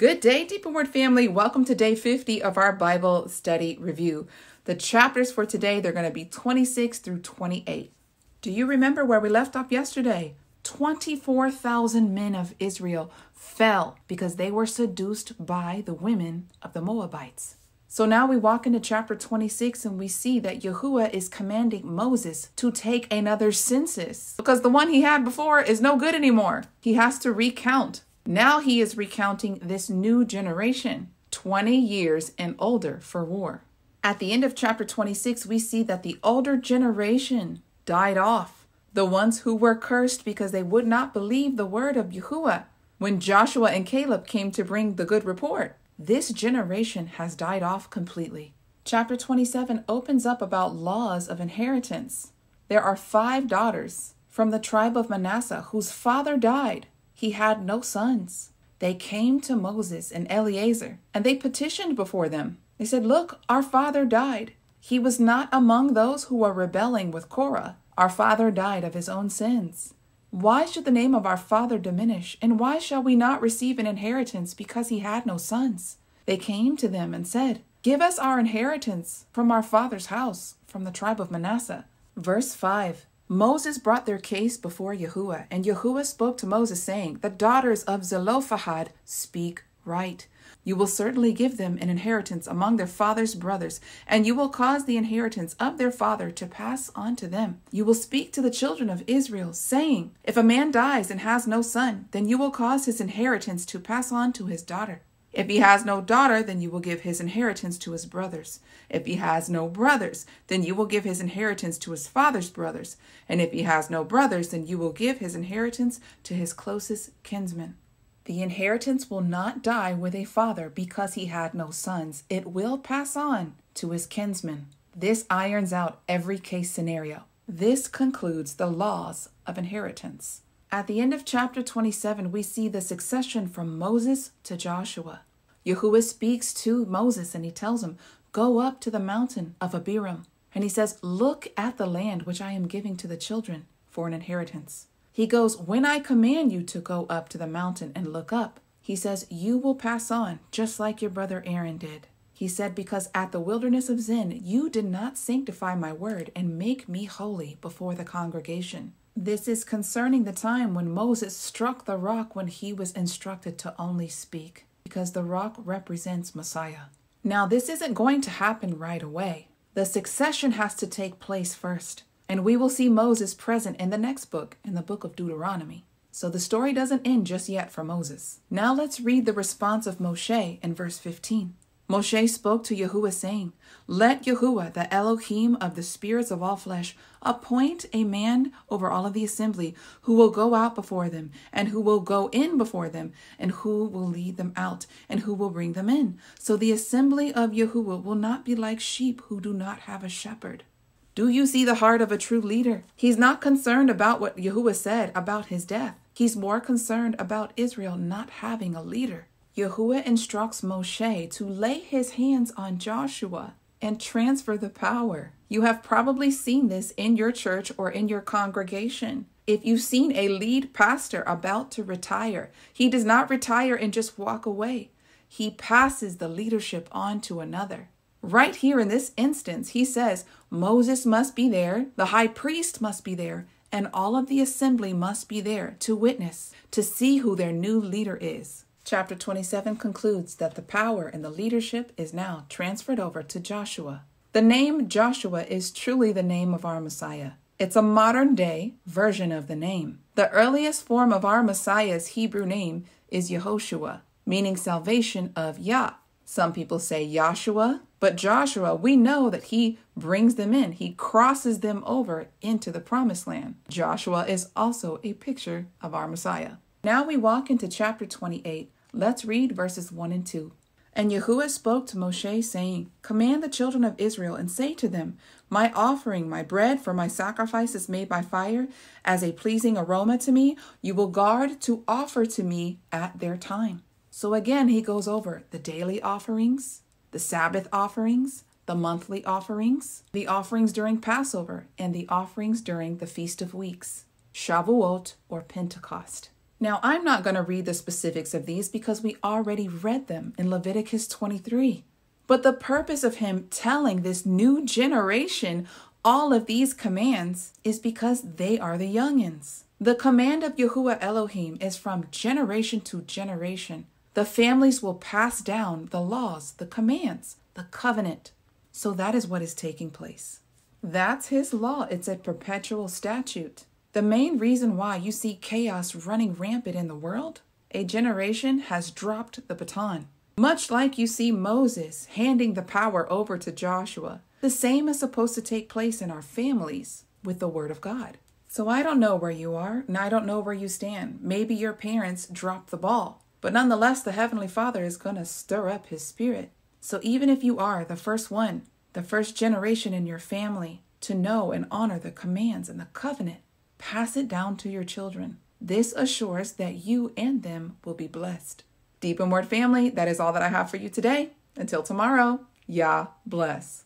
Good day, Deep in Word family. Welcome to day 50 of our Bible study review. The chapters for today, they're going to be 26 through 28. Do you remember where we left off yesterday? 24,000 men of Israel fell because they were seduced by the women of the Moabites. So now we walk into chapter 26 and we see that Yahuwah is commanding Moses to take another census because the one he had before is no good anymore. He has to recount. Now he is recounting this new generation, 20 years and older for war. At the end of chapter 26, we see that the older generation died off, the ones who were cursed because they would not believe the word of Yahuwah when Joshua and Caleb came to bring the good report. This generation has died off completely. Chapter 27 opens up about laws of inheritance. There are five daughters from the tribe of Manasseh whose father died. He had no sons. They came to Moses and Eleazar and they petitioned before them. They said, Look, our father died. He was not among those who were rebelling with Korah. Our father died of his own sins. Why should the name of our father diminish? And why shall we not receive an inheritance because he had no sons? They came to them and said, Give us our inheritance from our father's house, from the tribe of Manasseh. Verse 5 Moses brought their case before Yahuwah, and Yahuwah spoke to Moses, saying, The daughters of Zelophehad speak right. You will certainly give them an inheritance among their father's brothers, and you will cause the inheritance of their father to pass on to them. You will speak to the children of Israel, saying, If a man dies and has no son, then you will cause his inheritance to pass on to his daughter. If he has no daughter, then you will give his inheritance to his brothers. If he has no brothers, then you will give his inheritance to his father's brothers. And if he has no brothers, then you will give his inheritance to his closest kinsmen. The inheritance will not die with a father because he had no sons. It will pass on to his kinsmen. This irons out every case scenario. This concludes the laws of inheritance. At the end of chapter 27, we see the succession from Moses to Joshua. Yahuwah speaks to Moses and he tells him, Go up to the mountain of Abarim. And he says, Look at the land which I am giving to the children for an inheritance. He goes, When I command you to go up to the mountain and look up, he says, You will pass on, just like your brother Aaron did. He said, Because at the wilderness of Zin, you did not sanctify my word and make me holy before the congregation. This is concerning the time when Moses struck the rock when he was instructed to only speak, because the rock represents Messiah. Now, this isn't going to happen right away. The succession has to take place first. And we will see Moses present in the next book, in the book of Deuteronomy. So the story doesn't end just yet for Moses. Now let's read the response of Moshe in verse 15. Moshe spoke to Yahuwah, saying, Let Yahuwah, the Elohim of the spirits of all flesh, appoint a man over all of the assembly who will go out before them, and who will go in before them, and who will lead them out, and who will bring them in. So the assembly of Yahuwah will not be like sheep who do not have a shepherd. Do you see the heart of a true leader? He's not concerned about what Yahuwah said about his death. He's more concerned about Israel not having a leader. Yahuwah instructs Moshe to lay his hands on Joshua and transfer the power. You have probably seen this in your church or in your congregation. If you've seen a lead pastor about to retire, he does not retire and just walk away. He passes the leadership on to another. Right here in this instance, he says Moses must be there, the high priest must be there, and all of the assembly must be there to witness, to see who their new leader is. Chapter 27 concludes that the power and the leadership is now transferred over to Joshua. The name Joshua is truly the name of our Messiah. It's a modern day version of the name. The earliest form of our Messiah's Hebrew name is Yehoshua, meaning salvation of Yah. Some people say Joshua, but Joshua, we know that he brings them in. He crosses them over into the promised land. Joshua is also a picture of our Messiah. Now we walk into chapter 28. Let's read verses 1 and 2. And Yahuwah spoke to Moshe, saying, Command the children of Israel, and say to them, My offering, my bread for my sacrifice is made by fire, as a pleasing aroma to me, you will guard to offer to me at their time. So again, he goes over the daily offerings, the Sabbath offerings, the monthly offerings, the offerings during Passover, and the offerings during the Feast of Weeks, Shavuot or Pentecost. Now, I'm not going to read the specifics of these because we already read them in Leviticus 23. But the purpose of him telling this new generation all of these commands is because they are the youngins. The command of Yahuwah Elohim is from generation to generation. The families will pass down the laws, the commands, the covenant. So that is what is taking place. That's his law. It's a perpetual statute. The main reason why you see chaos running rampant in the world, a generation has dropped the baton. Much like you see Moses handing the power over to Joshua, the same is supposed to take place in our families with the Word of God. So I don't know where you are, and I don't know where you stand. Maybe your parents dropped the ball, but nonetheless, the Heavenly Father is going to stir up His Spirit. So even if you are the first one, the first generation in your family to know and honor the commands and the covenant, pass it down to your children. This assures that you and them will be blessed. Deep in Word family, that is all that I have for you today. Until tomorrow, Yah bless.